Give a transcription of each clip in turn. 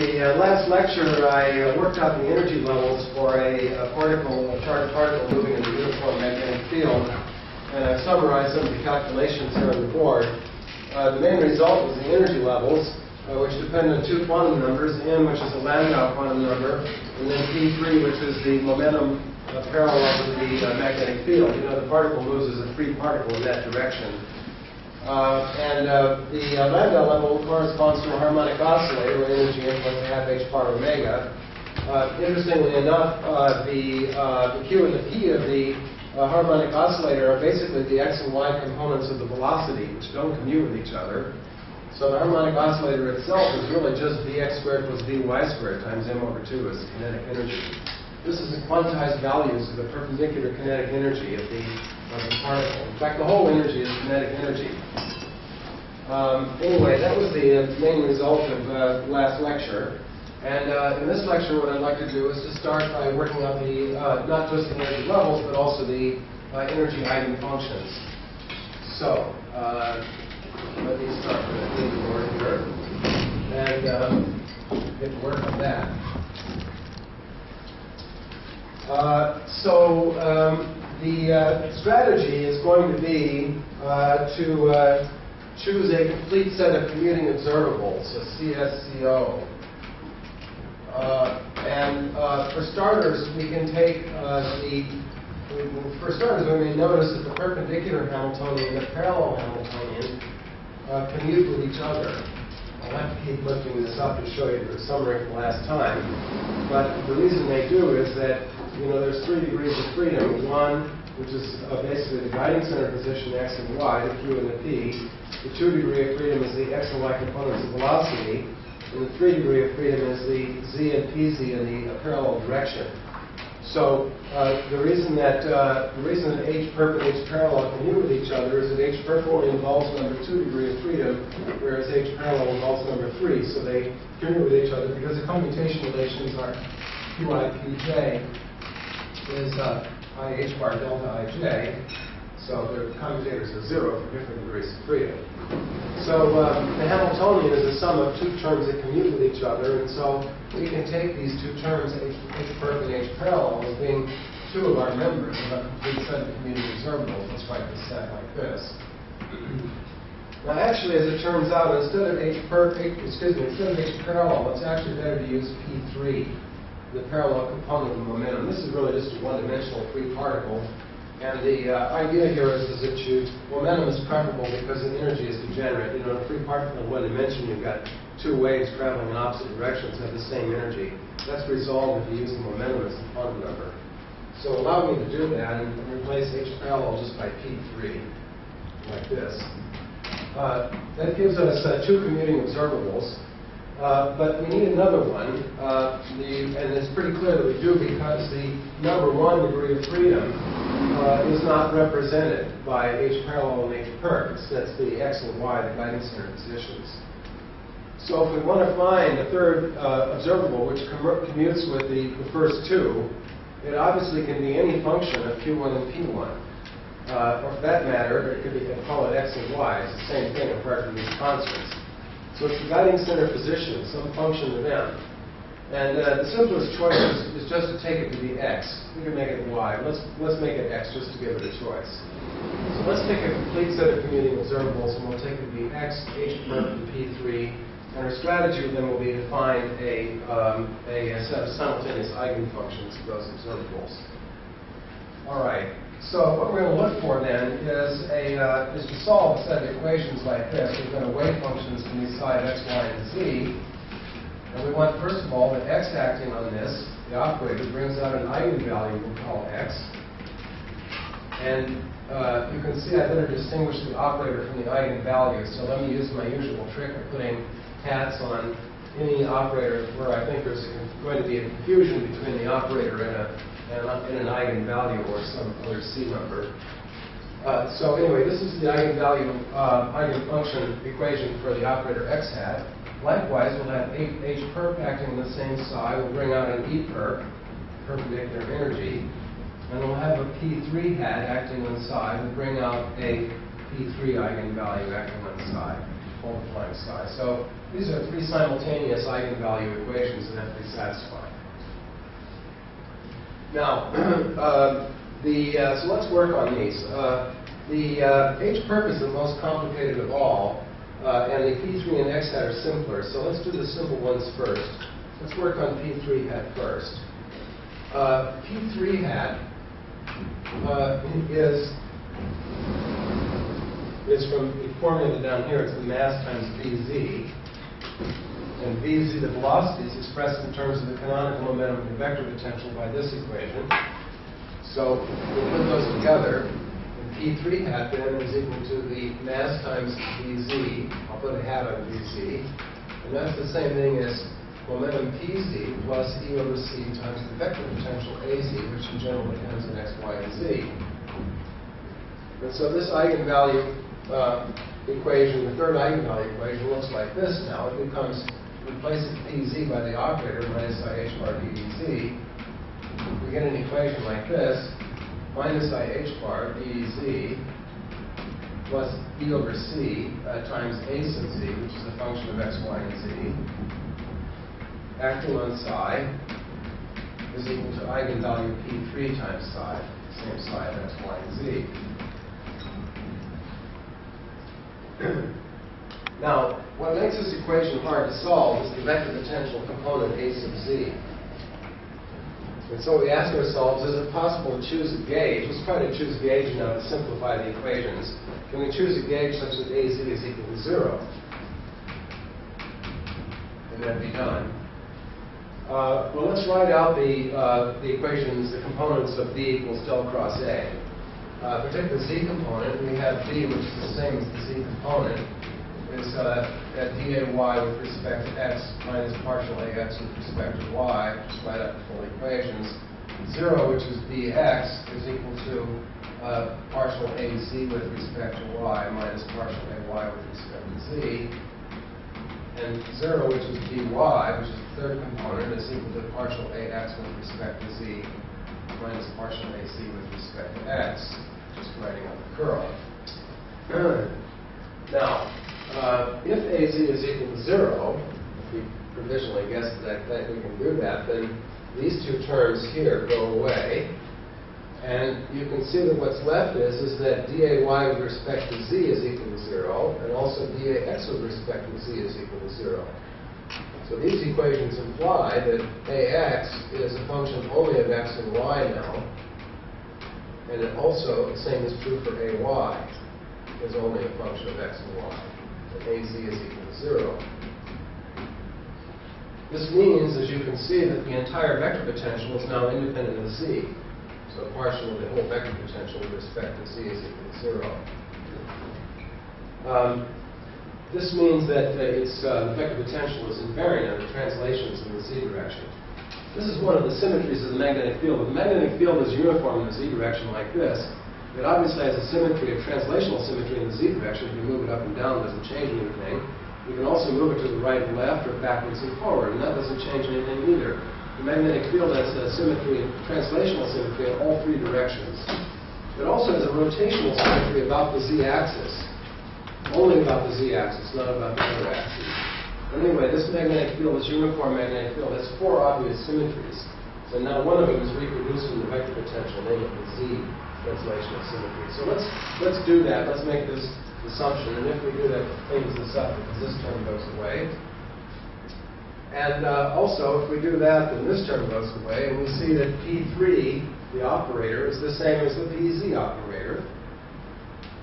The uh, last lecture, I uh, worked out the energy levels for a, a particle, a charged particle moving in a uniform magnetic field, and I've summarized some of the calculations here on the board. Uh, the main result was the energy levels, uh, which depend on two quantum numbers, m, which is a Landau quantum number, and then p3, which is the momentum uh, parallel to the uh, magnetic field. You know, the particle moves as a free particle in that direction. Uh, and uh, the uh, Landau level corresponds to a harmonic oscillator with energy input to half h bar omega. Uh, interestingly enough, uh, the, uh, the Q and the P of the harmonic oscillator are basically the x and y components of the velocity, which don't commute with each other. So the harmonic oscillator itself is really just Vx squared plus Vy squared times m over 2 is kinetic energy. This is the quantized values of the perpendicular kinetic energy of the of the particle. In fact, the whole energy is kinetic energy. Um, anyway, that was the main result of uh, last lecture. And uh, in this lecture, what I'd like to do is to start by working on the, uh, not just the energy levels, but also the uh, energy eigenfunctions. So, uh, let me start with a board here. And get to work on that. Uh, so, um, the uh, strategy is going to be uh, to uh, choose a complete set of commuting observables, a CSCO. Uh, and uh, for starters, we can take the, for starters, we may notice that the perpendicular Hamiltonian and the parallel Hamiltonian commute with each other. I'll have to keep lifting this up to show you the summary from last time. But the reason they do is that you know, there's three degrees of freedom. One, which is uh, basically the guiding center position, x and y, the q and the p. The two degree of freedom is the x and y components of velocity. And the three degree of freedom is the z and pz in the parallel direction. So uh, the reason that uh, the reason that h perp and h parallel commute with each other is that h perp only involves number two degree of freedom, whereas h parallel involves number three. So they commute with each other because the commutation relations are qi pj is uh, i h bar delta ij. So the commutators are zero for different degrees of freedom. So um, the Hamiltonian is the sum of two terms that commute with each other, and so we can take these two terms, h, perp and h parallel, as being two of our members of a complete set of commuting observables. Let's write this set like this. Now, actually, as it turns out, instead of h perp, excuse me, instead of h parallel, it's actually better to use p3 the parallel component of momentum. This is really just a one-dimensional free particle. And the uh, idea here is, is that you, momentum is preferable because the energy is degenerate. You know, in a free particle in one dimension, you've got two waves traveling in opposite directions have the same energy. That's resolved if you use the momentum as the quantum number. So allow me to do that and replace H parallel just by P3, like this. Uh, that gives us uh, two commuting observables. Uh, but we need another one, uh, the, and it's pretty clear that we do because the number one degree of freedom uh, is not represented by h parallel and h perp. That's the x and y, the guiding center positions. So if we want to find a third uh, observable which commutes with the, the, first two, it obviously can be any function of q1 and p1. Uh, or for that matter, it could be, call it x and y. It's the same thing apart from these constants. So it's the guiding center position, some function of m. And uh, the simplest choice is, is, just to take it to be x. We can make it y. Let's, let's make it x just to give it a choice. So let's take a complete set of commuting observables, and we'll take it to be x, h perp, and p3. And our strategy then will be to find a, um, a, a set of simultaneous eigenfunctions of those observables. All right. So what we're going to look for then is a uh, is to solve a set of equations like this. We're going to wave functions these side x, y, and z. And we want, first of all, that x acting on this, the operator, brings out an eigenvalue we'll call x. And uh, you can see I better distinguish the operator from the eigenvalue. So let me use my usual trick of putting hats on any operator where I think there's going to be a confusion between the operator and a in an eigenvalue or some other C number. Uh, so anyway, this is the eigenvalue, uh, eigenfunction equation for the operator x hat. Likewise, we'll have h perp acting on the same psi. We'll bring out an e perp, perpendicular energy. And we'll have a p3 hat acting on psi. We'll bring out a p3 eigenvalue acting on psi. multiplying psi. So these are three simultaneous eigenvalue equations that have to be satisfied. Now, uh, the, uh, so let's work on these. Uh, the uh, H perp is the most complicated of all, uh, and the P3 and X hat are simpler. So let's do the simple ones first. Let's work on P3 hat first. Uh, P3 hat is is from the formula down here. It's the mass times Vz. And Vz, the velocity, is expressed in terms of the canonical momentum and the vector potential by this equation. So we'll put those together. And P3 hat then is equal to the mass times Vz. I'll put a hat on Vz. And that's the same thing as momentum pz plus e over c times the vector potential az, which in general depends on x, y, and z. And so this eigenvalue uh, equation, the third eigenvalue equation, looks like this now. It becomes, replaces pz by the operator minus i h bar dz. We get an equation like this, minus i h bar dz plus e over c uh, times a sub z, which is a function of x, y, and z acting on psi is equal to eigenvalue P3 times psi, same psi of x, y, and z. now, what makes this equation hard to solve is the vector potential component a sub z. And so we ask ourselves, is it possible to choose a gauge? Let's try to choose a gauge now to simplify the equations. Can we choose a gauge such that az is equal to zero? And that'd be done. Uh, well, let's write out the, uh, the equations, the components of B equals del cross A. Uh, particular Z component, we have B, which is the same as the Z component, is uh, at dAy with respect to x minus partial AX with respect to y, just write out the full equations. Zero, which is dx, is equal to uh, partial AZ with respect to y minus partial AY with respect to Z and 0, which is dy, which is the third component, is equal to partial ax with respect to z minus partial az with respect to x, just writing out the curl. now, uh, if az is equal to 0, if we provisionally guess that, that we can do that, then these two terms here go away, and you can see that what's left is, is that dy with respect to z is equal to 0, and also dax with respect to z is equal to 0. So these equations imply that ax is a function only of x and y now, and it also, the same is true for ay, is only a function of x and y. That az is equal to 0. This means, as you can see, that the entire vector potential is now independent of z. So partial of the whole vector potential with respect to z is equal to zero. Um, this means that uh, its uh, vector potential is invariant under translations in the z direction. This is one of the symmetries of the magnetic field. The magnetic field is uniform in the z direction like this, it obviously has a symmetry, a translational symmetry in the z direction. If you move it up and down, it doesn't change anything. You can also move it to the right and left or backwards and forward, and that doesn't change anything either. The magnetic field has a symmetry, translational symmetry in all three directions. It also has a rotational symmetry about the z-axis, only about the z-axis, not about the other axes. But anyway, this magnetic field, this uniform magnetic field, has four obvious symmetries. So now one of them is reproducing the vector potential, namely the z translational symmetry. So let's let's do that. Let's make this assumption, and if we do that, cleans this up because this term goes away. And uh, also, if we do that, then this term goes away, and we see that P3, the operator, is the same as the PZ operator.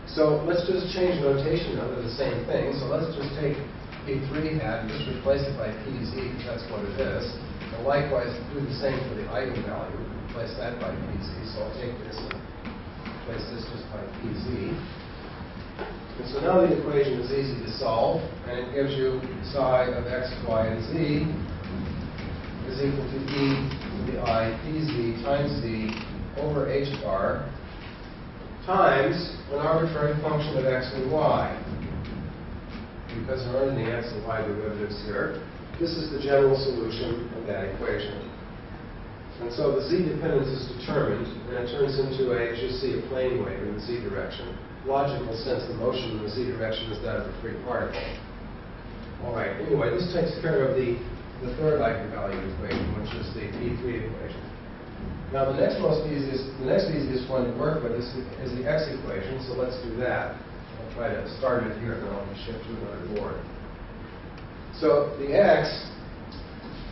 So let's just change notation now to the same thing. So let's just take P3 hat and just replace it by PZ, because that's what it is. And likewise, do the same for the eigenvalue. Replace that by PZ. So I'll take this and replace this just by PZ. And so now the equation is easy to solve, and it gives you psi of x, y, and z is equal to e to the i pz times z over h bar times an arbitrary function of x and y. Because there aren't any x and y derivatives here, this is the general solution of that equation. And so the z dependence is determined, and it turns into a, as you see, a plane wave in the z direction logical sense, the motion in the z direction is that of a free particle. All right, anyway, this takes care of the, the third eigenvalue equation, which is the P3 equation. Now, the next most easiest, the next easiest one to work with is, is the x equation, so let's do that. I'll try to start it here, and then I'll shift to another board. So the x,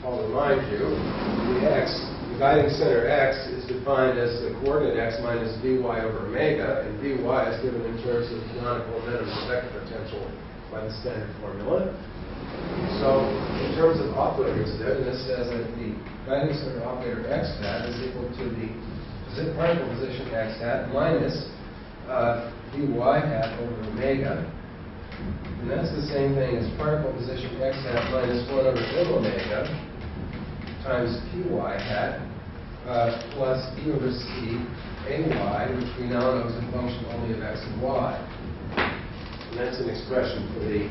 I'll remind you, the x, guiding center x is defined as the coordinate x minus vy over omega, and vy is given in terms of canonical momentum vector potential by the standard formula. So in terms of operators this says that the guiding center operator x hat is equal to the particle position x hat minus uh, vy hat over omega. And that's the same thing as particle position x hat minus 1 over m omega times py hat uh, plus e over c ay, which we now know is a function only of x and y. And that's an expression for the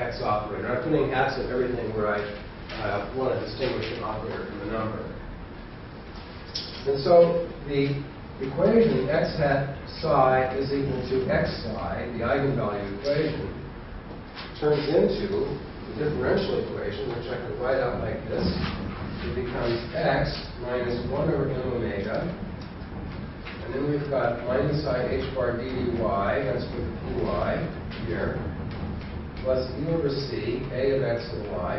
x operator. I'm putting hats at everything where I uh, want to distinguish an operator from a number. And so the equation x hat psi is equal to x psi, the eigenvalue equation, turns into the differential equation, which I can write out like this. It becomes x minus 1 over m omega, and then we've got minus i h bar d dy, that's with the py here, plus e over c, a of x and y.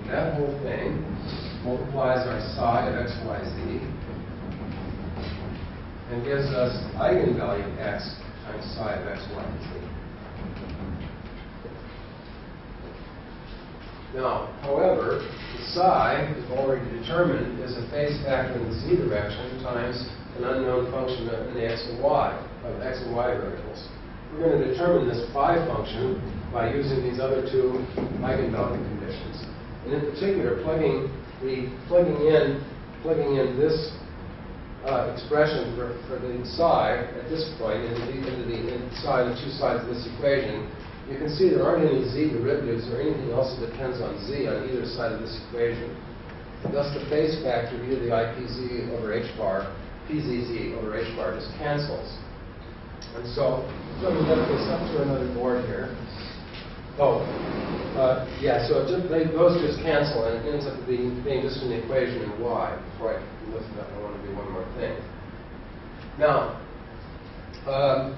And that whole thing multiplies our psi of x, y, z, and gives us eigenvalue x times psi of x, y, z. Now, however, the psi, we've already determined, is a phase factor in the z direction times an unknown function in the x and y, of x and y variables. We're going to determine this phi function by using these other two eigenvalue conditions. And in particular, plugging the plugging in plugging in this uh, expression for, for the psi at this point into the, into the inside the two sides of this equation, you can see there aren't any z derivatives or anything else that depends on z on either side of this equation. Thus, the phase factor to the IPZ over h bar, PZZ over h bar just cancels. And so, let me lift this up to another board here. Oh, uh, yeah, so just, they, those just cancel, and it ends up being, being just an equation in y. Before I lift it up, I want to do one more thing. Now, um,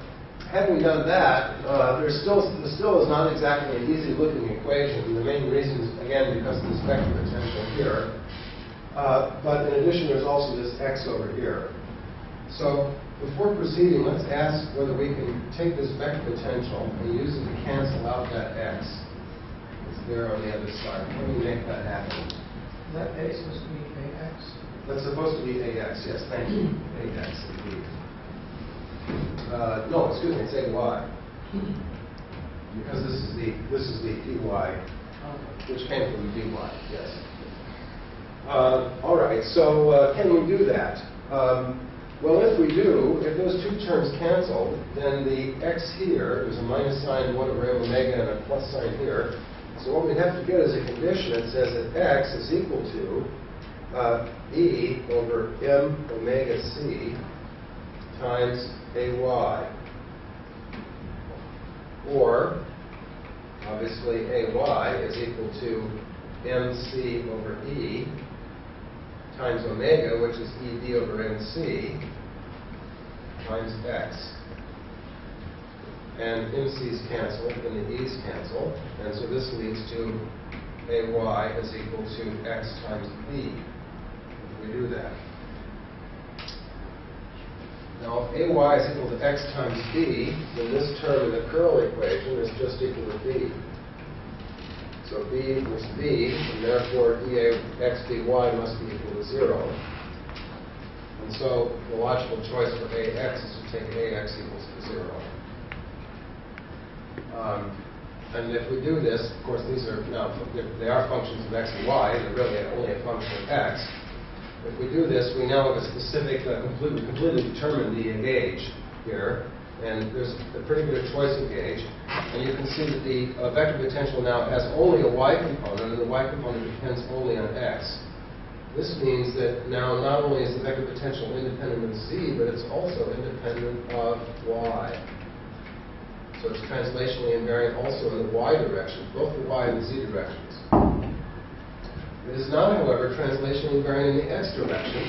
having done that, uh, there still, still is not exactly an easy-looking equation. The main reason is, again, because of this vector potential here. Uh, but in addition, there's also this x over here. So before proceeding, let's ask whether we can take this vector potential and use it to cancel out that x. It's there on the other side. How do we make that happen? That A supposed to be AX? That's supposed to be ax, yes, thank you. ax indeed. Uh, no, excuse me, it's ay. Because this is the, this is the dy, which came from the dy, yes. Uh, all right, so uh, can we do that? Um, well, if we do, if those two terms cancel, then the x here, there's a minus sign 1 over omega and a plus sign here. So what we have to get is a condition that says that x is equal to uh, e over m omega c times ay. Or, obviously, ay is equal to mc over e times omega, which is eB over mc, times x. And mc's cancel, and the e's cancel, and so this leads to ay is equal to x times b, if we do that. Now, if ay is equal to x times b, then this term in the curl equation is just equal to b. So b equals b, and therefore dA x dy must be equal to 0. And so the logical choice for ax is to take ax equals to 0. Um, and if we do this, of course, these are now they are functions of x and y, they're really only a function of x. If we do this, we now have a specific, uh, completely, completely determined the gauge here, and there's a pretty good choice of gauge. And you can see that the uh, vector potential now has only a y component, and the y component depends only on x. This means that now not only is the vector potential independent of z, but it's also independent of y. So it's translationally invariant also in the y direction, both the y and the z directions. It is not, however, translationally invariant in the x direction.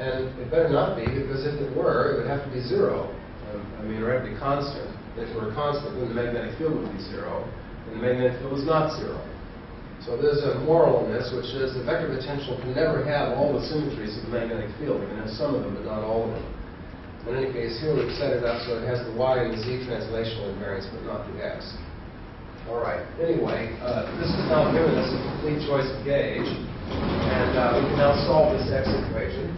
And it better not be, because if it were, it would have to be zero. Um, I mean, or it would have to be constant. If it were constant, then the magnetic field would be zero, and the magnetic field is not zero. So there's a moral in this, which is the vector potential can never have all the symmetries of the magnetic field. It can have some of them, but not all of them. In any case, here we've set it up so it has the y and the z translational invariance, but not the x. All right. Anyway, uh, this is now given us a complete choice of gauge, and uh, we can now solve this x equation.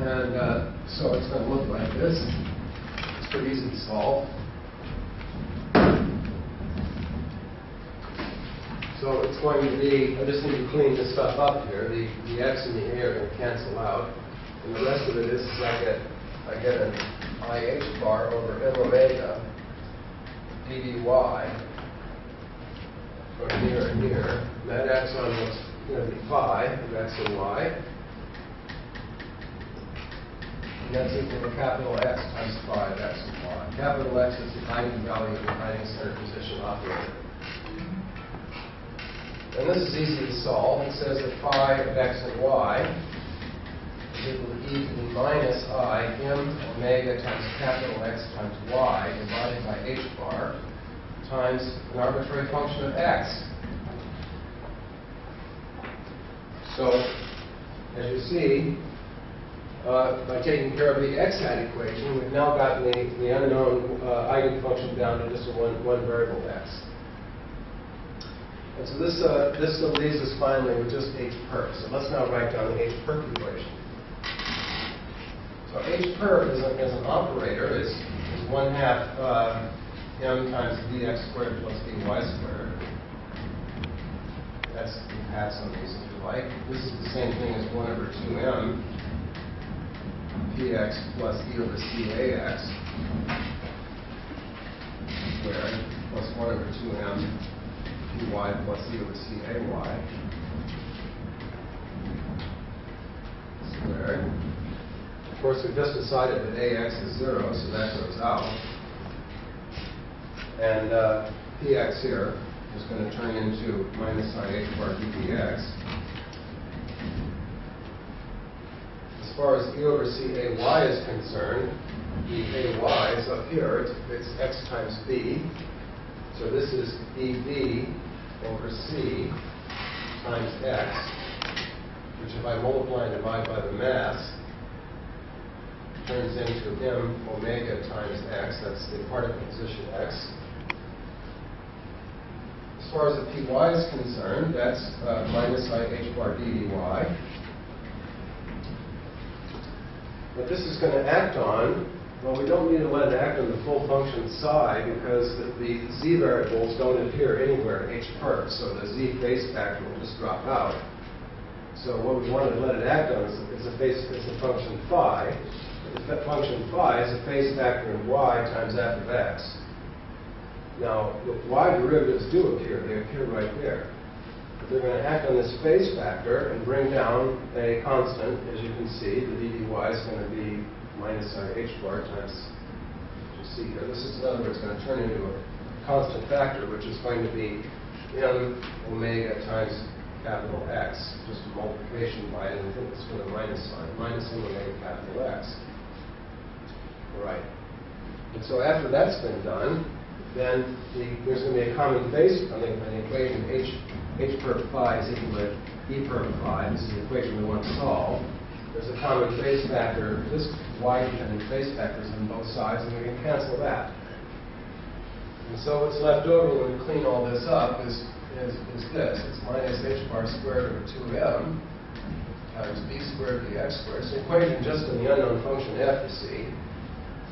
And uh, so it's going to look like this. It's pretty easy to solve. So it's going to be, I just need to clean this stuff up here. The, the x and the a are going to cancel out. And the rest of it is, is I get, I get an IH bar over M omega ddy from here and here. And that acts on what's going to be phi of x and y. And that's equal to capital X times phi of x and y. Capital X is the eigenvalue of the Heisenberg position operator. And this is easy to solve. It says that phi of x and y is equal to e to the minus i m omega times capital X times y divided by h bar times an arbitrary function of x. So, as you see, uh, by taking care of the x hat equation, we've now gotten the, the unknown uh, eigenfunction down to just one, one variable x. And so this, uh, this leaves us finally with just h perp. So let's now write down the h perp equation. So h perp is, a, is an operator, is, is one half uh, m times dx squared plus dy squared. That's the pass on these if you like. This is the same thing as 1 over 2m px plus e over cax squared plus 1 over 2m py plus e over cay squared. Of course, we've just decided that ax is 0, so that goes out. And uh, px here is going to turn into minus i h bar dpx. As far as e over cay is concerned, the ay is up here. It's, it's x times b. So this is dv over c times x, which if I multiply and divide by the mass, turns into m omega times x. That's the particle position x. As far as the py is concerned, that's uh, minus i h bar dy. What this is going to act on, well, we don't need to let it act on the full function psi because the, the z variables don't appear anywhere in h perp, so the z phase factor will just drop out. So what we want to let it act on is, is a is a function phi. The function phi is a phase factor in y times f of x. Now, the y derivatives do appear. They appear right there. But they're going to act on this phase factor and bring down a constant. As you can see, the ddy is going to be minus our h bar times, you see here. This is, in other words, going to turn into a constant factor, which is going to be m omega times capital X, just a multiplication by it, and I think it's with a minus sign, minus omega capital X. Right. And so after that's been done, then the, there's going to be a common phase, I think, the equation h, h perp phi is equal to e perp phi. This is the equation we want to solve. There's a common phase factor, this y-dependent phase factors on both sides, and we can cancel that. And so what's left over when we clean all this up is, is, is this. It's minus h bar squared over 2m times b squared dx squared. It's an equation just in the unknown function f, you see.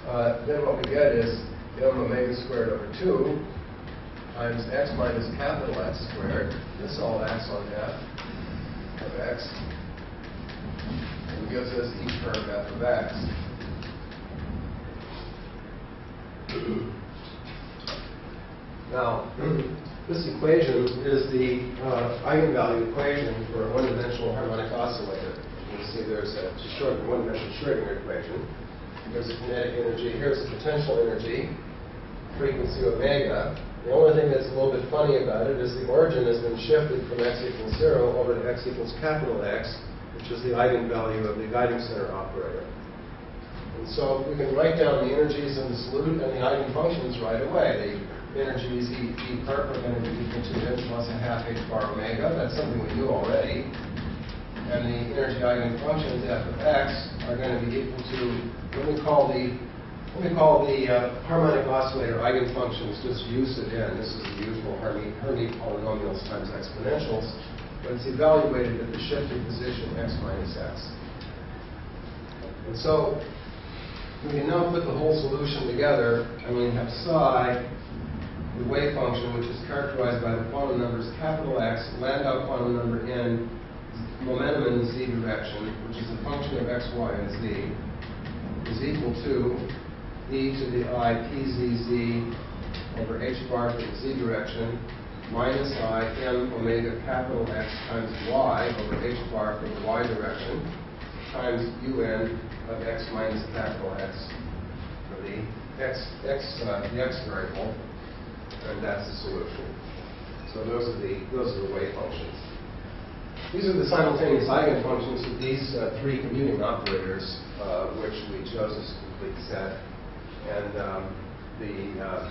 Uh, then what we get is m omega squared over 2 times x minus capital X squared. This all acts on f of x. And gives us e perp f of x. Now, this equation is the uh, eigenvalue equation for a one-dimensional harmonic oscillator. You can see there's a short one-dimensional Schrödinger equation. Here's the kinetic energy, here's the potential energy, frequency omega. The only thing that's a little bit funny about it is the origin has been shifted from x equals 0 over to x equals capital X, which is the eigenvalue of the guiding center operator. And so we can write down the energies in the solute and the eigenfunctions right away. The energies E, E going to be equal to n plus a half h bar omega. That's something we knew already. And the energy eigenfunctions f of x are going to be equal to what we call the what we call the uh, harmonic oscillator eigenfunctions, just use it in. This is the usual Hermite, polynomials times exponentials, but it's evaluated at the shifted position x minus x. And so we can now put the whole solution together, and we have psi, the wave function, which is characterized by the quantum numbers capital X, Landau quantum number n, momentum in the z direction, which is a function of x, y, and z, is equal to e to the i pzz over h bar for the z direction minus i m omega capital X times y over h bar for the y direction times un of x minus capital X for the x, x, uh, the x variable, and that's the solution. So those are the, those are the wave functions. These are the simultaneous eigenfunctions of these uh, three commuting operators, uh, which we chose as a complete set. And um, the, uh,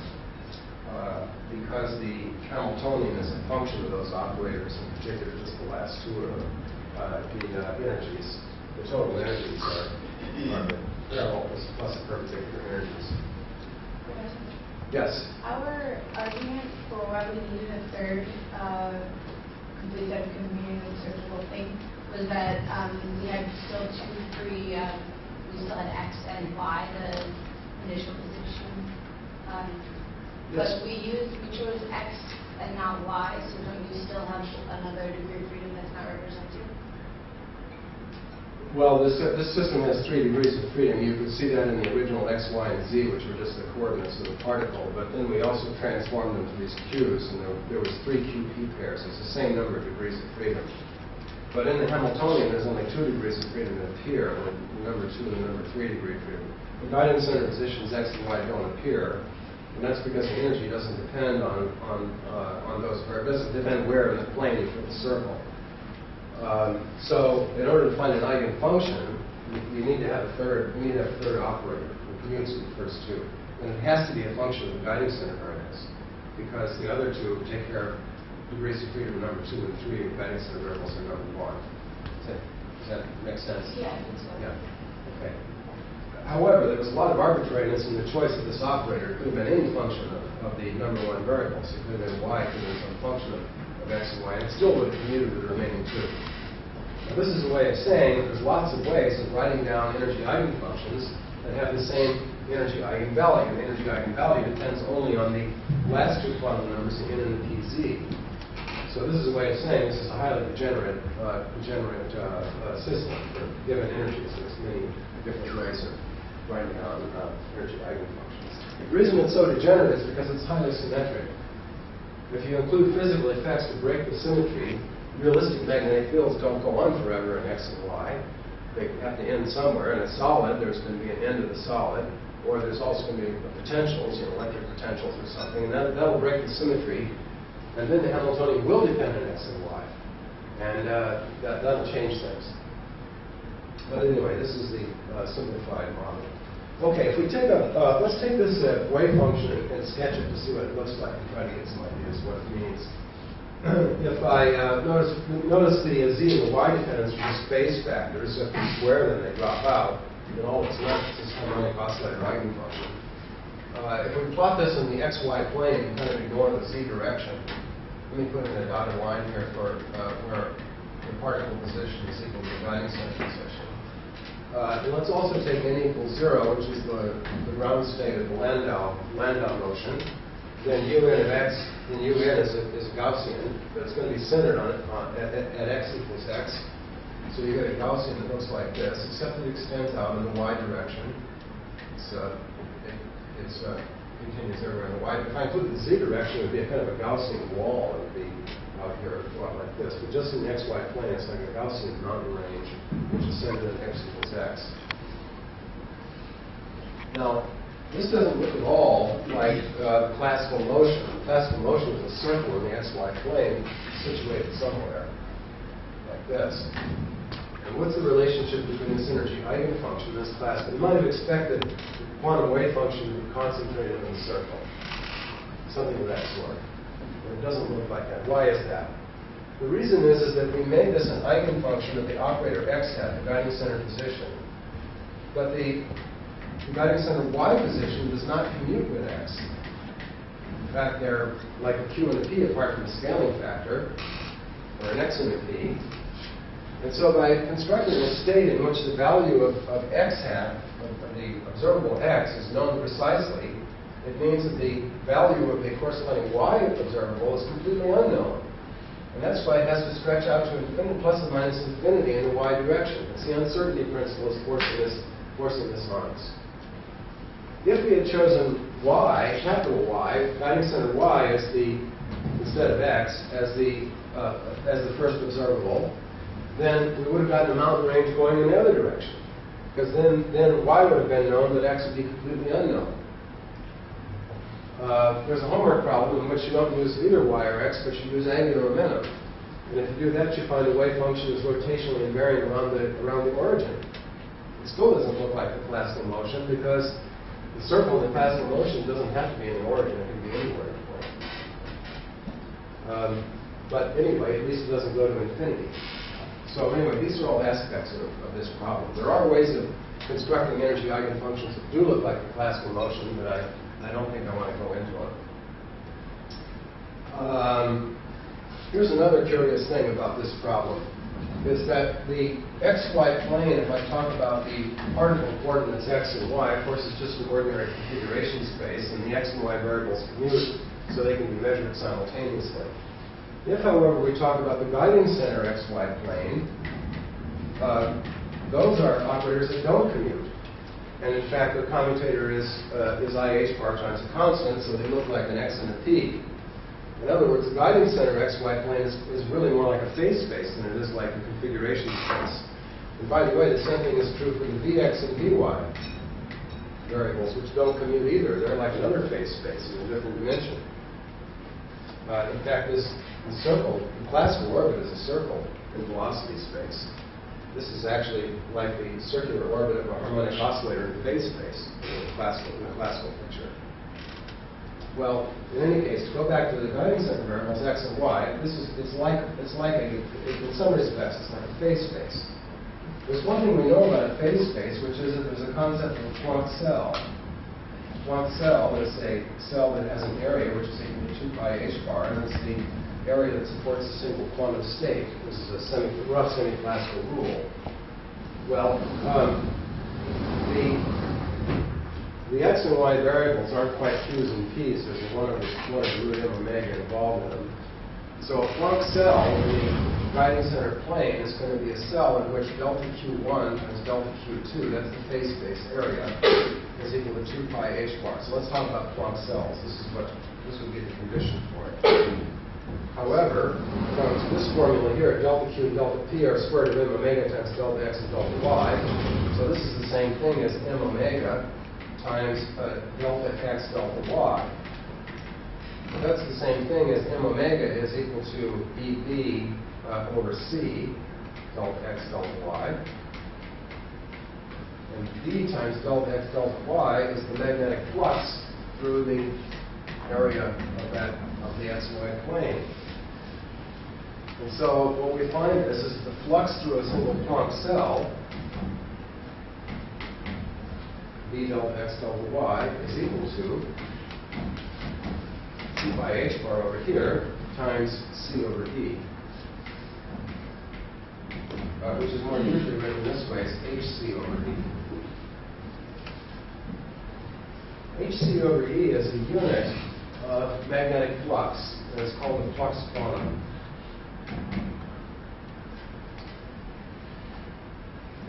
uh, because the Hamiltonian is a function of those operators, in particular just the last two of them, uh, the uh, energies, the total energies are, are the parallel plus, the perpendicular energies. Yes? Our argument for why we needed a third uh, complete of commuting observable thing was that um, we had still two free, um, we still had x and y, the initial position. Um, Yes. But we used, we chose x and not y, so don't you still have another degree of freedom that's not represented? Well, this, this system has three degrees of freedom. You could see that in the original x, y, and z, which were just the coordinates of the particle. But then we also transformed them to these q's, and there, there was three qp pairs. It's the same number of degrees of freedom. But in the Hamiltonian, there's only two degrees of freedom that appear, the number two and number three degree freedom. The guiding center positions x and y don't appear, and that's because the energy doesn't depend on, on, uh, on those, it doesn't depend where in the plane you put the circle. Um, so in order to find an eigenfunction, we, we need to have a third, we need to have a third operator who commutes with the first two. And it has to be a function of the guiding center variables, because the other two take care of degrees of freedom number two and three, and guiding center variables are number one. Does that, does that make sense? Yeah, I think so. Yeah, okay. However, there was a lot of arbitrariness in the choice of this operator. It could have been any function of, of the number one variables. It could have been y, it could have been some function of, of x and y, and still would have commuted the remaining two. Now, this is a way of saying there's lots of ways of writing down energy eigenfunctions that have the same energy eigenvalue. The energy eigenvalue depends only on the last two quantum numbers, the n and the pz. So this is a way of saying this is a highly degenerate, uh, degenerate uh, uh, system for given energies. There's many different ways of writing down uh, energy eigenfunctions. The reason it's so degenerate is because it's highly symmetric. If you include physical effects to break the symmetry, realistic magnetic fields don't go on forever in x and y. They have to end somewhere. In a solid, there's going to be an end of the solid, or there's also going to be potentials, you know, electric potentials or something, and that, that'll break the symmetry. And then the Hamiltonian will depend on x and y, and uh, that, that'll change things. But anyway, this is the uh, simplified model. Okay, if we take a, uh, let's take this uh, wave function and, sketch it to see what it looks like and try to get some ideas what it means. if I uh, notice, notice the uh, z and the y dependence are just phase factors. If we square them, they drop out. All that's left is this harmonic oscillator eigenfunction. Uh, if we plot this in the xy plane kind of ignore the z direction, let me put in a dotted line here for uh, where the particle position is equal to the guiding center position. Uh, and let's also take n equals zero, which is the, the ground state of the Landau, Landau motion. Then un of x, then un is a, is a Gaussian, but it's going to be centered on, on at, at, x equals x. So you get a Gaussian that looks like this, except it extends out in the y direction. It's, uh, it, it's uh, continues everywhere in the y. Direction. If I include the z direction, it would be a kind of a Gaussian wall. It would be out here, a lot like this. But just in the xy plane, it's like a Gaussian mountain range, which is centered at x equals x. Now, this doesn't look at all like uh, classical motion. Classical motion is a circle in the xy plane situated somewhere, like this. And what's the relationship between this energy eigenfunction and this classical? You might have expected the quantum wave function to be concentrated in the circle, something of that sort. But it doesn't look like that. Why is that? The reason is, is that we made this an eigenfunction of the operator x hat, the guiding center position. But the, the guiding center y position does not commute with x. In fact, they're like a q and a p apart from the scaling factor, or an x and a p. And so by constructing a state in which the value of, of x hat, of the observable x, is known precisely, it means that the value of the corresponding y observable is completely unknown. And that's why it has to stretch out to infinity, plus or minus infinity in the y direction. It's the uncertainty principle is forcing this, forcing this on us. If we had chosen y, capital Y, guiding center y as the, instead of x, as the, uh, as the first observable, then we would have gotten a mountain range going in the other direction. Because then, then y would have been known, but x would be completely unknown. Uh, there's a homework problem in which you don't use either y or x, but you use angular momentum. And if you do that, you find the wave function is rotationally invariant around the, around the origin. It still doesn't look like the classical motion because the circle in the classical motion doesn't have to be in the origin, it can be anywhere. Um, but anyway, at least it doesn't go to infinity. So anyway, these are all aspects of, of this problem. There are ways of constructing energy eigenfunctions that do look like the classical motion, but I, I don't think I want to go into it. Um, here's another curious thing about this problem, is that the xy plane, if I talk about the particle coordinates x and y, of course it's just an ordinary configuration space, and the x and y variables commute, so they can be measured simultaneously. If, however, we talk about the guiding center xy plane, uh, those are operators that don't commute. And in fact, the commutator is, uh, is IH bar times a constant, so they look like an X and a P. In other words, the guiding center XY plane is, is really more like a phase space than it is like a configuration space. And by the way, the same thing is true for the Vx and Vy variables, which don't commute either. They're like another phase space in a different dimension. Uh, in fact, this circle, the classical orbit is a circle in velocity space. This is actually like the circular orbit of a harmonic oscillator in phase space in the classical, in the classical picture. Well, in any case, to go back to the guiding center variables x and y, this is it's like it's like a in some respects it's like a phase space. There's one thing we know about a phase space, which is that there's a concept of a Planck cell. A Planck cell is a cell that has an area which is equal to 2 pi h bar, and it's the area that supports a single quantum state. This is a semi, rough semi-classical rule. Well, um, the the x and y variables aren't quite q's and p's. There's one of the, one of root m omega involved in them. So a Planck cell in the guiding center plane is going to be a cell in which delta q1 times delta q2, that's the phase space area, is equal to 2 pi h bar. So let's talk about Planck cells. This is what this would be the condition for it. However, from this formula here, delta Q and delta P are square root of m omega times delta x and delta y. So this is the same thing as m omega times uh, delta x delta y. So that's the same thing as m omega is equal to EB uh, over C, delta x delta y. And B times delta x delta y is the magnetic flux through the area of that of the xy plane. And so what we find is, is the flux through a single Planck cell, B delta x delta y, is equal to 2 pi h bar over here times C over E. Uh, which is more usually written this way, it's hc over E. hc over E is a unit of magnetic flux, and it's called the flux quantum.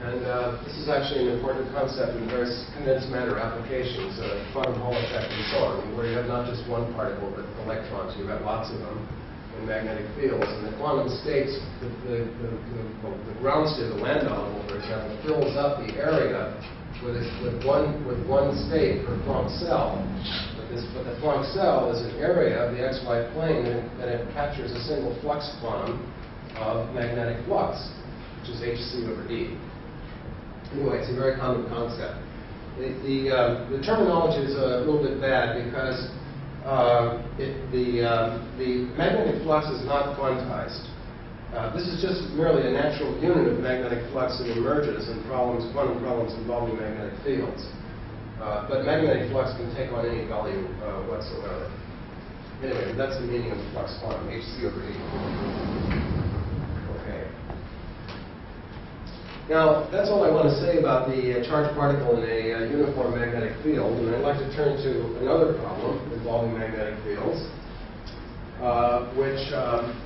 And uh, this is actually an important concept in various condensed matter applications, uh, quantum Hall effect and so on, where you have not just one particle, but electrons, you have got lots of them. in magnetic fields, and the quantum states, the, the, the, the- ground state the Landau level, for example, fills up the area with, with one, with one state per quantum cell. But this, but the Planck cell is an area of the XY plane that, it captures a single flux quantum of magnetic flux, which is hc over d. Anyway, it's a very common concept. The, the, uh, the terminology is a little bit bad because uh, it, the, uh, the magnetic flux is not quantized. Uh, this is just merely a natural unit of magnetic flux that emerges in problems, quantum problems involving magnetic fields. Uh, but magnetic flux can take on any value uh, whatsoever. Anyway, that's the meaning of flux quantum, hc over e. Okay. Now, that's all I want to say about the uh, charged particle in a uh, uniform magnetic field, and I'd like to turn to another problem involving magnetic fields, uh, which um,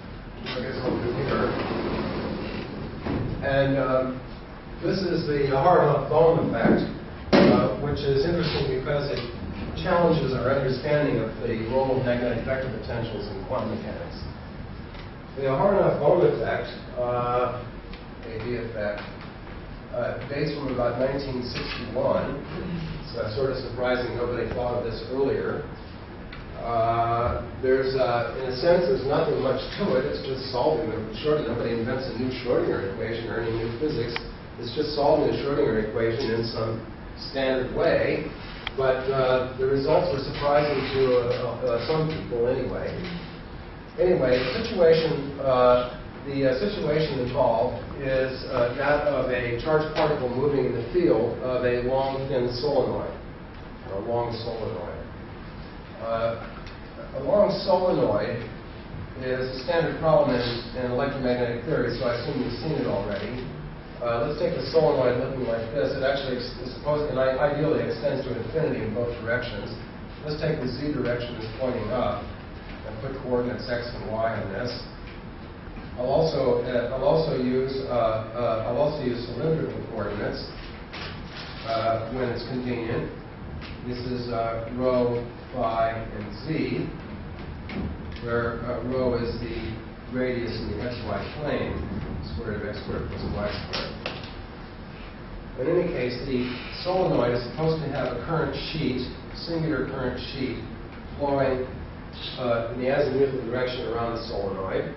I guess I'll do here. And um, this is the Aharonov-Bohm effect, which is interesting because it challenges our understanding of the role of magnetic vector potentials in quantum mechanics. The Aharonov-Bohm effect, uh, AB effect, uh, dates from about 1961. It's uh, sort of surprising nobody thought of this earlier. Uh, there's, uh, in a sense, there's nothing much to it. It's just solving the Schrodinger. Nobody invents a new Schrodinger equation or any new physics. It's just solving the Schrodinger equation in some standard way. But uh, the results were surprising to uh, uh, some people anyway. Anyway, the situation, uh, the uh, situation involved is that of a charged particle moving in the field of a long, thin solenoid, or a long solenoid. A long solenoid is a standard problem in, in electromagnetic theory, so I assume you've seen it already. Uh, let's take the solenoid looking like this. It actually is supposed, and ideally extends to infinity in both directions. Let's take the z direction as pointing up and put coordinates x and y on this. I'll also uh, I'll also use uh, uh, I'll also use cylindrical coordinates uh, when it's convenient. This is uh, rho, phi, and z, where rho is the radius in the xy plane, square root of x squared plus y squared. In any case, the solenoid is supposed to have a current sheet, singular current sheet, flowing uh, in the azimuthal direction around the solenoid.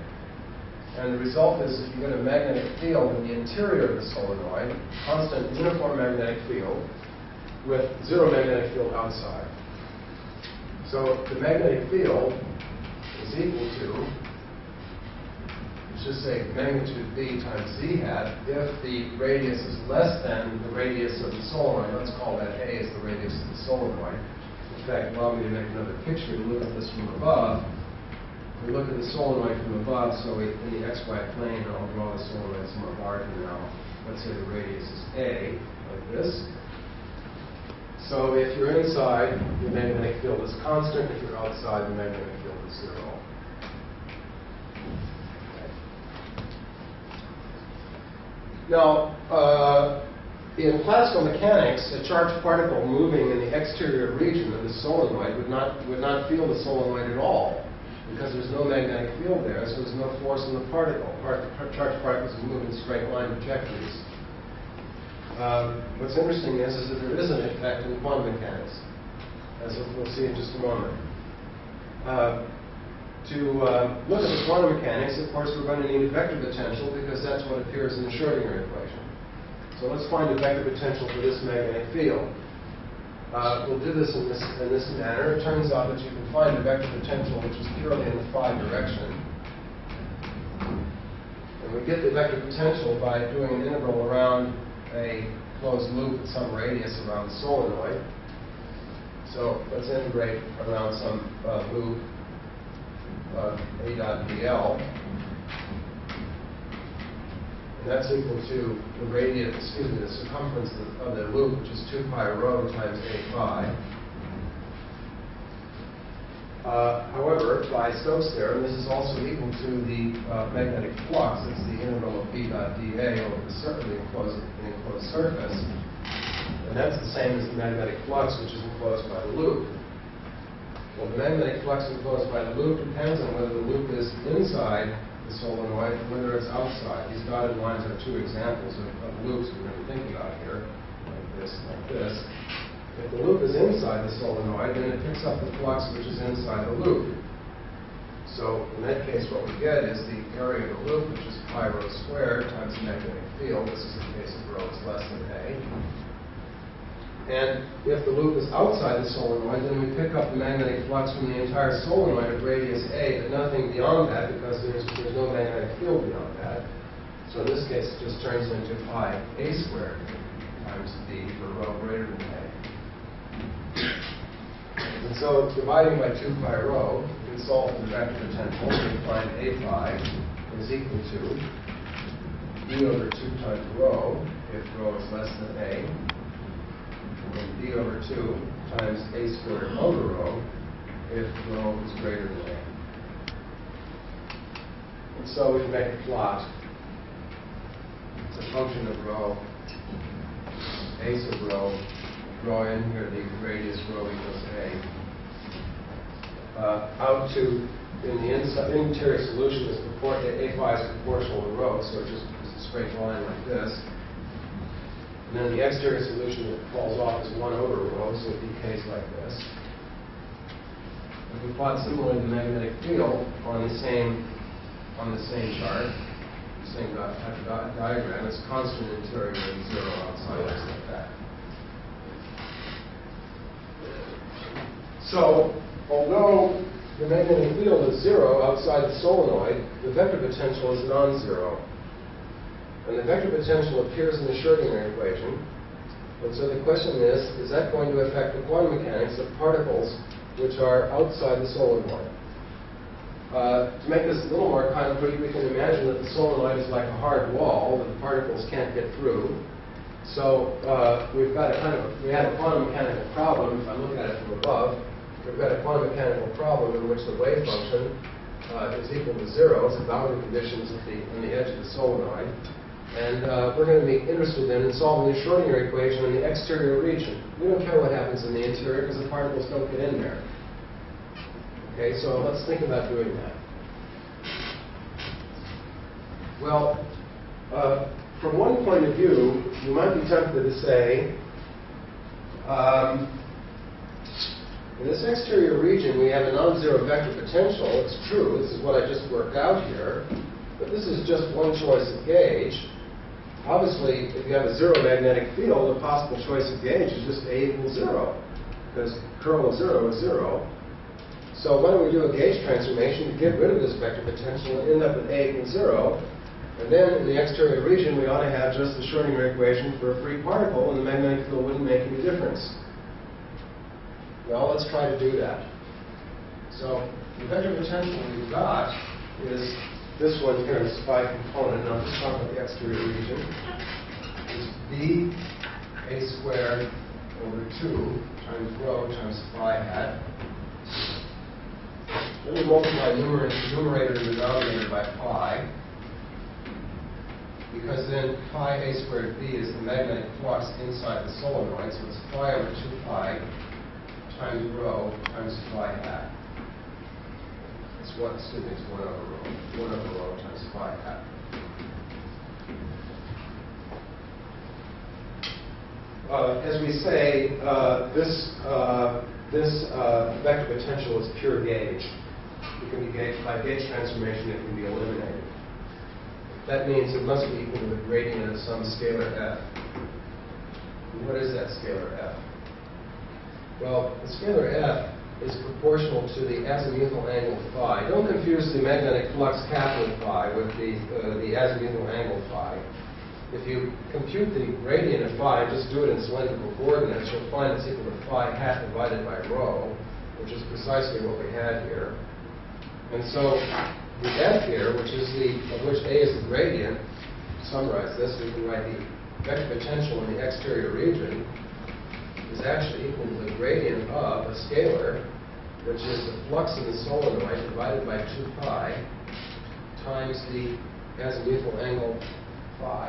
And the result is if you get a magnetic field in the interior of the solenoid, constant uniform magnetic field, with zero magnetic field outside. So the magnetic field is equal to, just say magnitude b times z hat, if the radius is less than the radius of the solenoid. Let's call that a as the radius of the solenoid. In fact, allow me to make another picture to look at this from above. We look at the solenoid from above, so we, in the xy plane, I'll draw the solenoid somewhat larger now. Let's say the radius is a, like this. So if you're inside, the magnetic field is constant. If you're outside, the magnetic field is zero. Now, uh, in classical mechanics, a charged particle moving in the exterior region of the solenoid would not, would not feel the solenoid at all because there's no magnetic field there, so there's no force in the particle. Part, charged particles move in straight line trajectories. Um, what's interesting is, is that there is an effect in quantum mechanics, as we'll see in just a moment. Uh, to uh, look at the quantum mechanics, of course, we're going to need a vector potential because that's what appears in the Schrodinger equation. So let's find a vector potential for this magnetic field. Uh, we'll do this in this in this manner. It turns out that you can find a vector potential which is purely in the phi direction. And we get the vector potential by doing an integral around a closed loop at some radius around the solenoid. So let's integrate around some uh, loop uh, A dot dl. And that's equal to the radius, excuse me, the circumference of, of the loop, which is 2 pi rho times A phi. Uh, however, by Stokes' theorem, this is also equal to the uh, magnetic flux. It's the integral of B dot dA over the, sur- the, enclosed, the enclosed surface. And that's the same as the magnetic flux, which is enclosed by the loop. Well, the magnetic flux imposed by the loop depends on whether the loop is inside the solenoid or whether it's outside. These dotted lines are two examples of, of loops we're going to be thinking about here, like this, like this. If the loop is inside the solenoid, then it picks up the flux which is inside the loop. So in that case, what we get is the area of the loop, which is pi rho squared times the magnetic field. This is in case of rho is less than A. And if the loop is outside the solenoid, then we pick up the magnetic flux from the entire solenoid of radius A, but nothing beyond that because there's, there's no magnetic field beyond that. So in this case, it just turns into pi A squared times B for rho greater than A. And so dividing by 2 pi rho, we can solve the vector potential and find A phi is equal to B over 2 times rho if rho is less than A b over 2 times a squared over rho if rho is greater than a. And so we can make a plot. It's a function of rho, a sub rho, draw in here the radius rho equals a. Uh, out to, in the inside, interior solution, is propor- a phi is proportional to rho, so it just is a straight line like this. And then the exterior solution that falls off is 1 over rho, so it decays like this. If we plot similarly the magnetic field on the same on the same chart, same dot, dot diagram, it's constant interior and zero outside, just like that. So, although the magnetic field is zero outside the solenoid, the vector potential is non-zero. And the vector potential appears in the Schrodinger equation. And so the question is, is that going to affect the quantum mechanics of particles which are outside the solenoid? Uh, to make this a little more concrete, we can imagine that the solenoid is like a hard wall that the particles can't get through. So uh, we've got a kind of, we have a quantum mechanical problem, if I look at it from above, we've got a quantum mechanical problem in which the wave function uh, is equal to zero, it's the boundary conditions at the, on the edge of the solenoid. And uh, we're going to be interested then in solving the Schrodinger equation in the exterior region. We don't care what happens in the interior because the particles don't get in there. Okay, so let's think about doing that. Well, uh, from one point of view, you might be tempted to say, um, in this exterior region, we have a non-zero vector potential. It's true. This is what I just worked out here. But this is just one choice of gauge. Obviously, if you have a zero magnetic field, a possible choice of gauge is just A equals zero, because curl of zero is zero. So why don't we do a gauge transformation to get rid of this vector potential and end up with A equals zero? And then in the exterior region, we ought to have just the Schrodinger equation for a free particle, and the magnetic field wouldn't make any difference. Well, let's try to do that. So the vector potential we've got is this one here is phi component, I'll just talk about the exterior region, is b a squared over 2 times rho times phi hat. Then we multiply numerator, and denominator by phi, because then phi a squared b is the magnetic flux inside the solenoid, so it's phi over 2 pi times rho times phi hat. It's one, excuse me, it's one over rho, one over rho times phi hat. Uh, as we say, uh, this uh, this uh, vector potential is pure gauge. It can be gauged by gauge transformation. It can be eliminated. That means it must be equal to the gradient of some scalar f. What is that scalar f? Well, the scalar f is proportional to the azimuthal angle phi. Don't confuse the magnetic flux capital phi with the, uh, the azimuthal angle phi. If you compute the gradient of phi, just do it in cylindrical coordinates, you'll find it's equal to phi hat divided by rho, which is precisely what we had here. And so the f here, which is the, of which a is the gradient, summarize this, we can write the vector potential in the exterior region is actually equal gradient of a scalar, which is the flux in the solenoid divided by 2 pi times the azimuthal angle phi.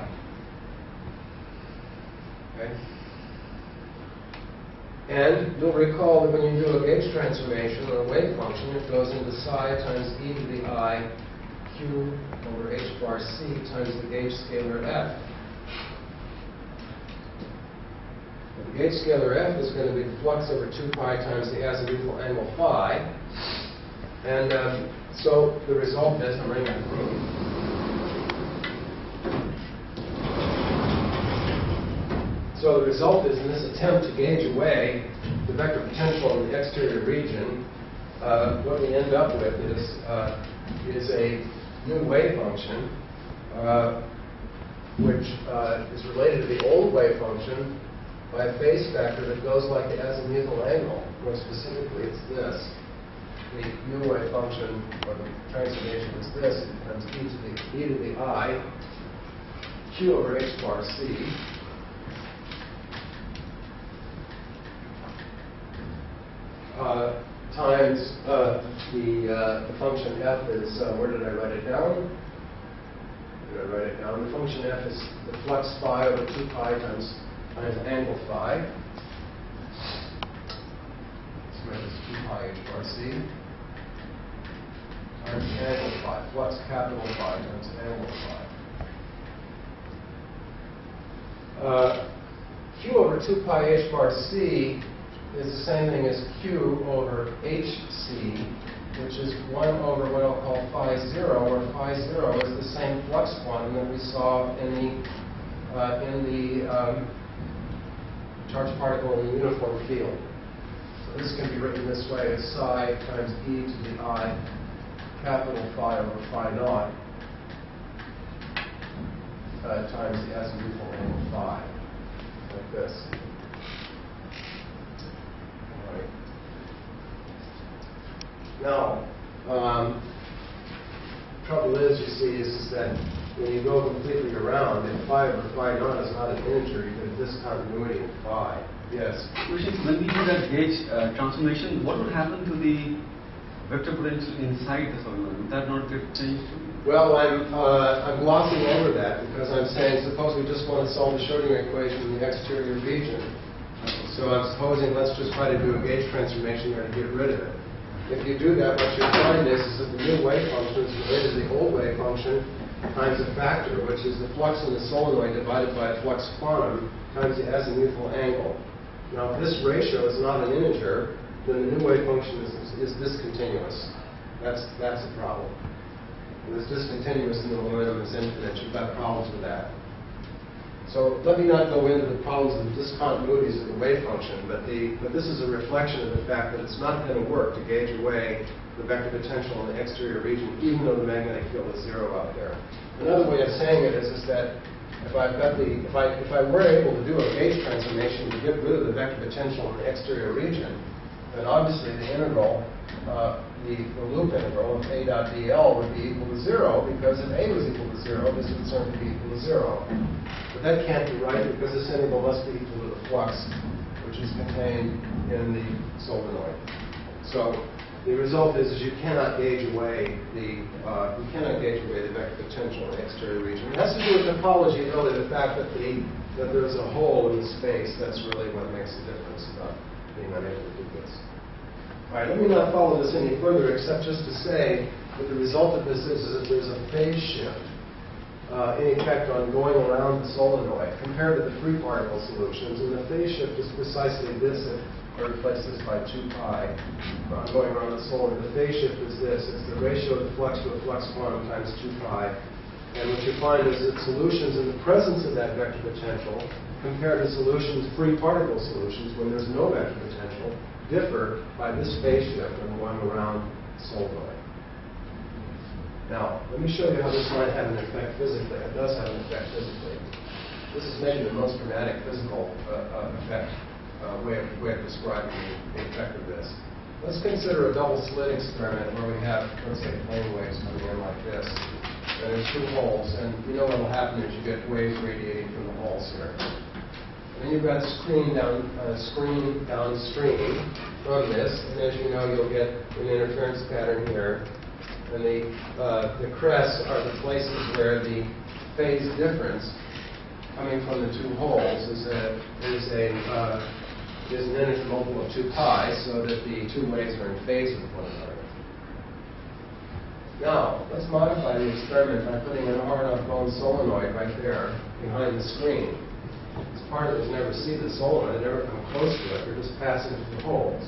Okay? And you'll recall that when you do a gauge transformation or a wave function, it goes into psi times e to the i q over h bar c times the gauge scalar f. Gauge scalar f is going to be the flux over 2 pi times the azimuthal angle phi. And um, so the result is, I'm running out room. So the result is, in this attempt to gauge away the vector potential in the exterior region, uh, what we end up with is, uh, is a new wave function, uh, which uh, is related to the old wave function by a phase factor that goes like it the azimuthal angle. More specifically, it's this. The wave function, or the transformation is this. Becomes e to the e to the i q over h bar c uh, times uh, the, uh, the function f is, uh, where did I write it down? Did I write it down? The function f is the flux phi over 2 pi times, times angle phi. So it's 2 pi h bar c times angle phi, flux capital phi times angle phi. Uh, q over 2 pi h bar c is the same thing as q over hc, which is 1 over what I'll call phi 0, where phi 0 is the same flux quantum that we saw in the, uh, in the um, charged particle in the uniform field. So this can be written this way as psi times e to the i capital phi over phi naught uh, times the azimuthal angle phi, like this. Right. Now, um, trouble is, you see, is, is that when you go completely around, if phi over phi naught is not an integer, you get discontinuity in phi. Yes. Question, when we do that gauge uh, transformation, what would happen to the vector potential inside the solenoid? Would that not get changed? Well, I'm, uh, I'm glossing over that because I'm saying, suppose we just want to solve the Schrodinger equation in the exterior region. So I'm supposing let's just try to do a gauge transformation there to get rid of it. If you do that, what you'll find is, is that the new wave function is related to the old wave function times a factor, which is the flux in the solenoid divided by a flux quantum times the azimuthal angle. Now, if this ratio is not an integer, then the new wave function is, is discontinuous. That's, that's a problem. When it's discontinuous in the momentum is infinite, you've got problems with that. So let me not go into the problems of the discontinuities of the wave function, but, the, but this is a reflection of the fact that it's not going to work to gauge away the vector potential in the exterior region, even though the magnetic field is zero out there. Another way of saying it is, is that if I've got the, if I, if I were able to do a gauge transformation to get rid of the vector potential in the exterior region, then obviously the integral, uh, the, the loop integral of A dot dl would be equal to zero, because if A was equal to zero, this would certainly be equal to zero. But that can't be right, because this integral must be equal to the flux, which is contained in the solenoid. So the result is, is you cannot gauge away the, uh, you cannot gauge away the vector potential in the exterior region. It has to do with topology, really, the fact that the, that there's a hole in the space, that's really what makes a difference about being unable to do this. All right, let me not follow this any further, except just to say that the result of this is, is that there's a phase shift uh, in effect on going around the solenoid compared to the free particle solutions. And the phase shift is precisely this I replace this by 2 pi uh, going around the solenoid. The phase shift is this. It's the ratio of the flux to the flux quantum times 2 pi. And what you find is that solutions in the presence of that vector potential compared to solutions, free particle solutions, when there's no vector potential, differ by this phase shift when going around the solenoid. Now, let me show you how this might have an effect physically. It does have an effect physically. This is maybe the most dramatic physical uh, uh, effect, uh, way, of, way of describing the, the effect of this. Let's consider a double slit experiment where we have, let's say, plane waves coming in like this. And there's two holes, and you know what will happen is you get waves radiating from the holes here. And then you've got a screen down, uh, screen downstream from this, and as you know, you'll get an interference pattern here. And the, uh, the crests are the places where the phase difference coming from the two holes is a, is a uh, is an multiple of 2 pi, so that the two waves are in phase with one another. Now, let's modify the experiment by putting an Aharonov-Bohm solenoid right there behind the screen. This particles never see the solenoid, they never come close to it, they're just passing through the holes.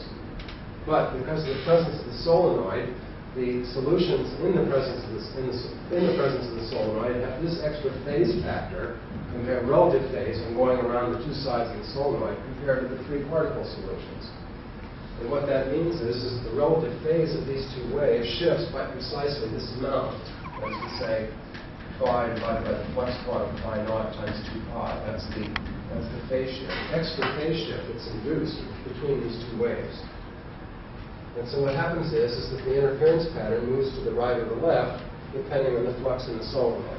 But because of the presence of the solenoid, the solutions in the presence of the, in the, in the presence of the solenoid have this extra phase factor, compare relative phase when going around the two sides of the solenoid compared to the free particle solutions. And what that means is, is the relative phase of these two waves shifts by precisely this amount. As we say, phi divided by the flux quantum phi naught times 2 pi. That's the, that's the phase shift. Extra phase shift that's induced between these two waves. And so what happens is, is that the interference pattern moves to the right or the left, depending on the flux in the solenoid.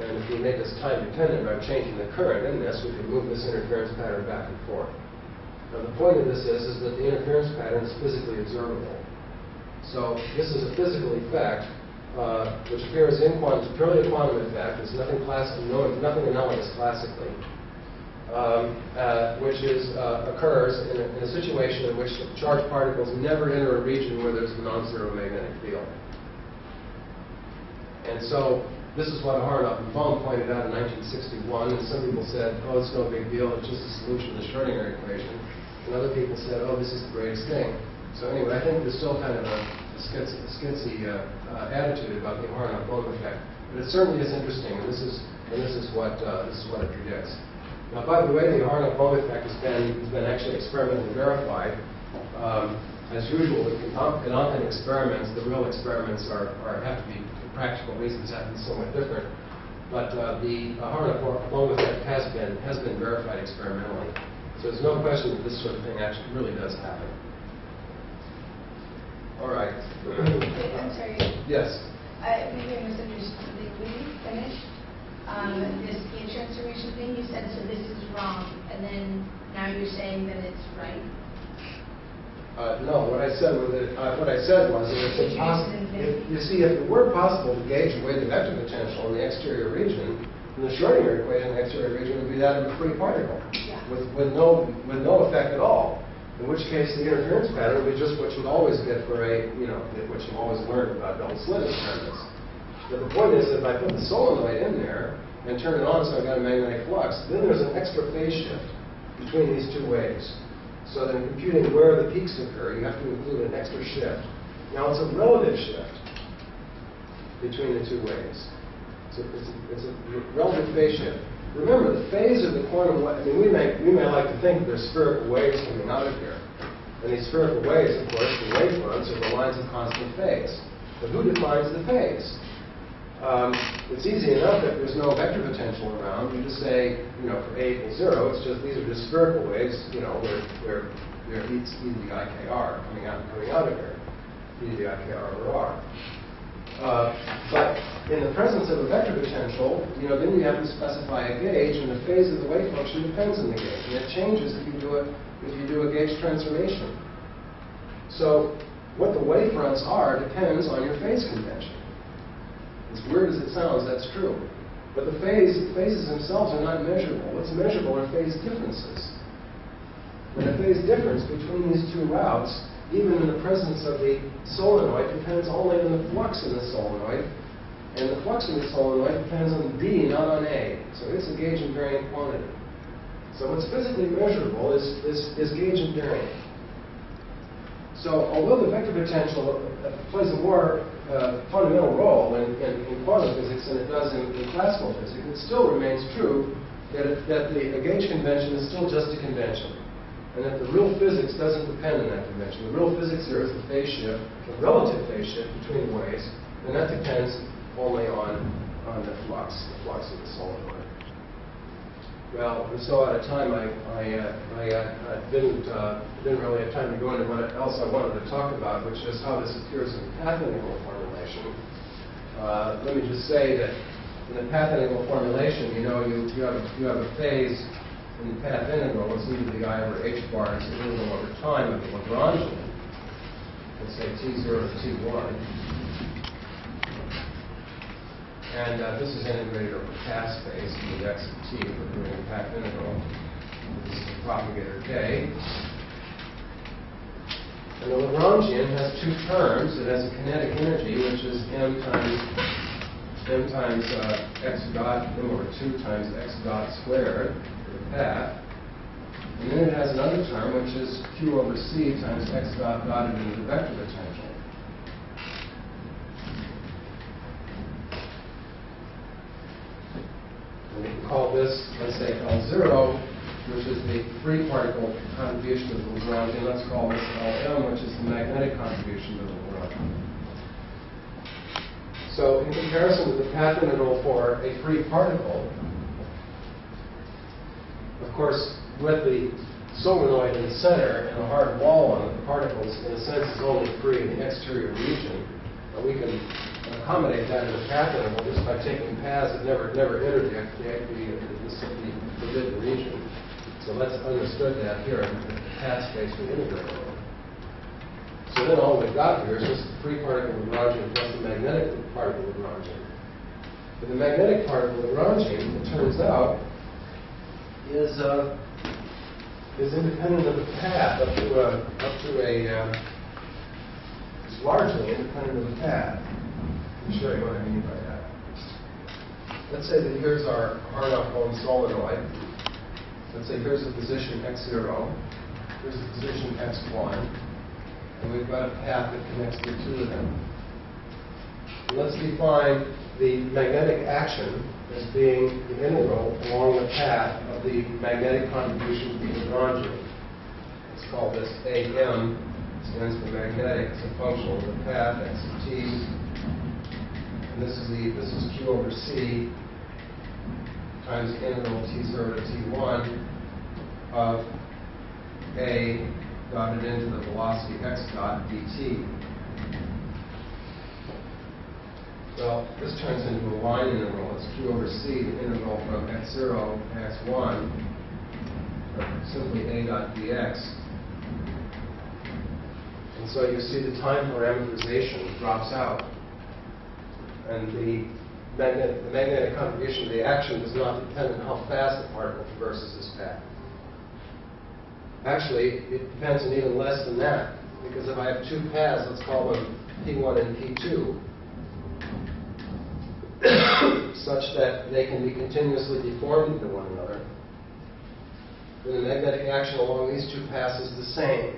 And if we make this time dependent by changing the current in this, we can move this interference pattern back and forth. Now, the point of this is, is that the interference pattern is physically observable. So this is a physical effect uh, which appears in quantum, purely a quantum effect. There's nothing classical, no, nothing analogous classically, um, uh, which is uh, occurs in a, in a situation in which charged particles never enter a region where there's a non-zero magnetic field. And so this is what Aharonov and Bohm pointed out in 1961, and some people said, oh, it's no big deal, it's just a solution to the Schrodinger equation. And other people said, oh, this is the greatest thing. So anyway, I think there's still kind of a, skitsy uh, uh, attitude about the Aharonov-Bohm effect. But it certainly is interesting, and this is, and this is, what, uh, this is what it predicts. Now, by the way, the Aharonov-Bohm effect has been, has been actually experimentally verified. Um, as usual, with Gedanken experiments, the real experiments are, are, have to be, for practical reasons, have to be somewhat different. But uh, the Aharonov-Bohm effect has been, has been verified experimentally. So there's no question that this sort of thing actually really does happen. All right. I'm sorry, Yes. I maybe I misunderstood. When you finished um, this gauge transformation thing, you said, so this is wrong, and then now you're saying that it's right? Uh, no, what I said was that, uh, what I said was that it's impossible. If, you see, if it were possible to gauge the weighted vector potential in the exterior region, then the Schrodinger equation in the exterior region would be that of a free particle, Yeah. with, with no with no effect at all. In which case, the interference pattern would be just what you'd always get for a, you know, what you always learned about double slit experiments. But the point is, if I put the solenoid in there and turn it on so I've got a magnetic flux, then there's an extra phase shift between these two waves. So that in computing where the peaks occur, you have to include an extra shift. Now, it's a relative shift between the two waves. It's a, it's a, it's a relative phase shift. Remember, the phase of the quantum wave, I mean, we may, we may like to think there's spherical waves coming out of here. And these spherical waves, of course, the wave fronts are the lines of constant phase. But who defines the phase? Um, it's easy enough if there's no vector potential around. You just say, you know, for A equals zero, it's just these are just spherical waves, you know, where where where e to the ikr coming out coming out of here, e to the ikr over r. Uh, but in the presence of a vector potential, you know, then you have to specify a gauge, and the phase of the wave function depends on the gauge, and it changes if you do it if you do a gauge transformation. So what the wave fronts are depends on your phase convention. As weird as it sounds, that's true. But the phase, phases themselves are not measurable. What's measurable are phase differences. And the phase difference between these two routes, even in the presence of the solenoid, depends only on the flux in the solenoid. And the flux in the solenoid depends on B, not on A. So it's a gauge invariant quantity. So what's physically measurable is, is, is gauge invariant. So although the vector potential uh, plays a more uh, fundamental role in, in, in, quantum physics than it does in, in classical physics, it still remains true that, it, that the gauge convention is still just a convention, and that the real physics doesn't depend on that convention. The real physics here is the phase shift, the relative phase shift between waves, and that depends only on, on the flux, the flux of the solenoid. Well, we're so out of time, I, I, uh, I, uh, didn't, uh, didn't really have time to go into what else I wanted to talk about, which is how this appears in path integral formulation. Uh, let me just say that in the path integral formulation, you know, you, you, have, you have a phase in the path integral, it's e to the i over h bar, it's the integral over time of the Lagrangian, let's say t0 to t1. And uh, this is integrated over path space in the x of t if we're doing path integral. This is the propagator K. And the Lagrangian has two terms. It has a kinetic energy, which is m times m times uh, x dot, m over 2 times x dot squared for the path. And then it has another term, which is q over c times x dot dotted into the vector potential. And we can call this, let's L0, which is the free particle contribution of the Lagrangian. Let's call this Lm, which is the magnetic contribution of the Lagrangian. So in comparison to the path integral for a free particle, of course, with the solenoid in the center and a hard wall on the particles, in a sense, is only free in the exterior region. But we can accommodate that in the path integral just by taking paths that never, never enter the, the, the, the forbidden region. So let's understood that here, in the path space we integrate. So then all we've got here is just the free particle Lagrangian plus the magnetic particle Lagrangian. But the magnetic particle Lagrangian, it turns out, is uh, is independent of the path up to a up to a uh, is largely independent of the path. Me show you what I mean by that. Let's say that here's our Aharonov-Bohm solenoid. Let's say here's the position x0, here's the position x1, and we've got a path that connects the two of them. Let's define the magnetic action as being the integral along the path of the magnetic contribution to the Lagrangian. Let's call this AM, stands for magnetic, it's a function of the path, x of t. This is the, this is q over c times integral t0 to t1 of a dotted into the velocity x dot dt. Well, this turns into a line integral. It's q over c, the integral from x0 to x1, or simply a dot dx. And so you see the time parameterization drops out. And the magnetic, the magnetic contribution of the action does not depend on how fast the particle traverses this path. Actually, it depends on even less than that, because if I have two paths, let's call them P1 and P2, such that they can be continuously deformed into one another, then the magnetic action along these two paths is the same.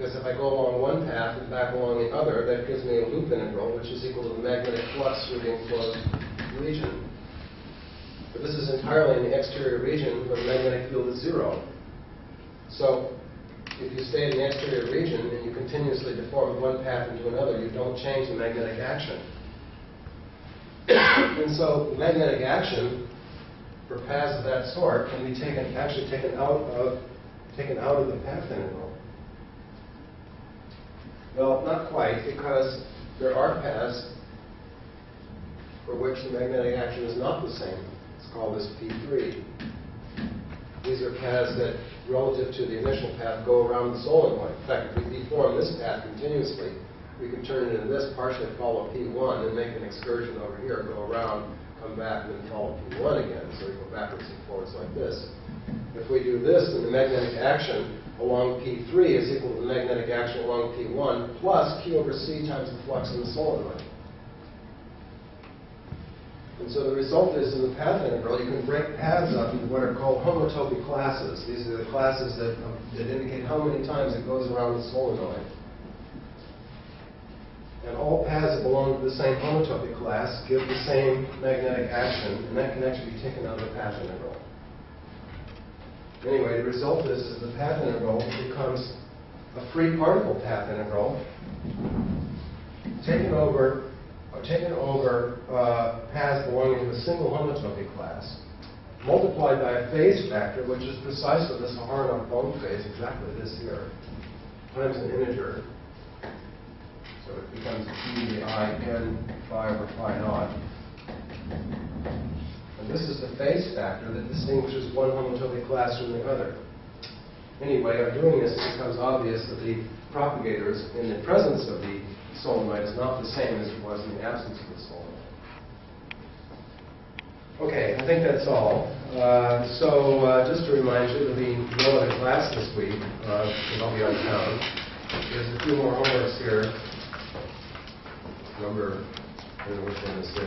Because if I go along one path and back along the other, that gives me a loop integral, which is equal to the magnetic flux through the enclosed region. But this is entirely in the exterior region where the magnetic field is zero. So if you stay in the exterior region and you continuously deform one path into another, you don't change the magnetic action. and so magnetic action for paths of that sort can be taken actually taken out of taken out of the path integral. Well, not quite, because there are paths for which the magnetic action is not the same. Let's call this P3. These are paths that, relative to the initial path, go around the solenoid. In fact, if we deform this path continuously, we can turn it into this, partially follow P1, and make an excursion over here, go around, come back, and then follow P1 again. So we go backwards and forwards like this. If we do this, then the magnetic action along P3 is equal to the magnetic action along P1 plus Q over C times the flux in the solenoid. And so the result is in the path integral, you can break paths up into what are called homotopy classes. These are the classes that, um, that indicate how many times it goes around the solenoid. And all paths that belong to the same homotopy class give the same magnetic action, and that can actually be taken out of the path integral. Anyway, the result is, is the path integral becomes a free particle path integral taken over or taken over uh, paths belonging to a single homotopy class, multiplied by a phase factor, which is precisely this Aharonov-Bohm phase, exactly this here, times an integer. So it becomes e to the i n phi over phi naught. This is the phase factor that distinguishes one homotopy class from the other. Anyway, by doing this, it becomes obvious that the propagators, in the presence of the solenoid, is not the same as it was in the absence of the solenoid. Okay, I think that's all. Uh, So uh, just to remind you, there'll be no other class this week, uh, because I'll be out of town. There's a few more homeworks here. Number, I don't know which one this is.